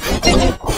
Thank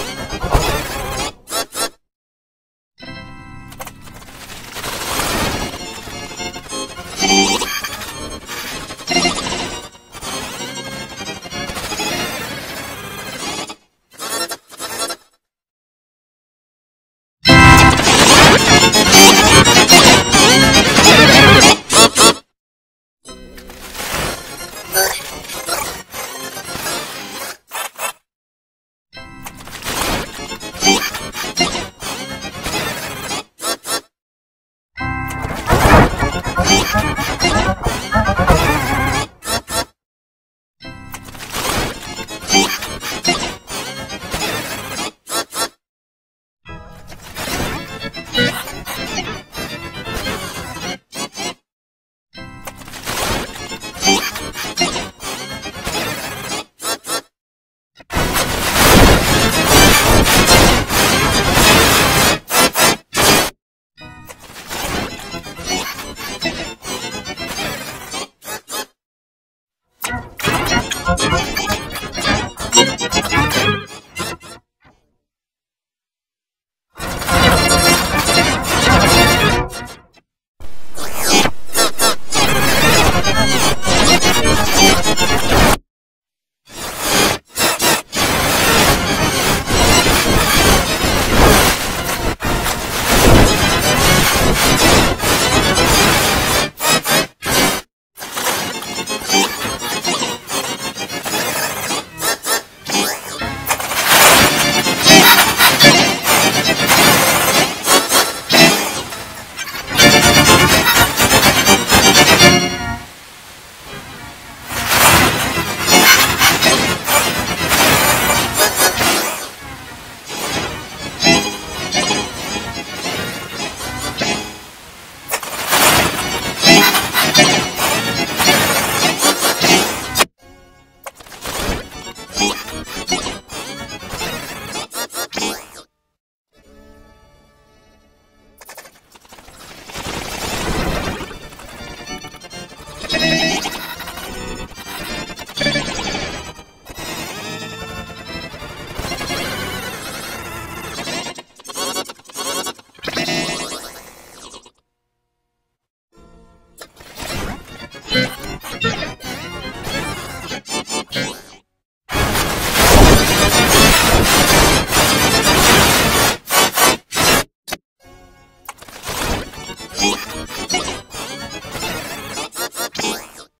Oh, my God.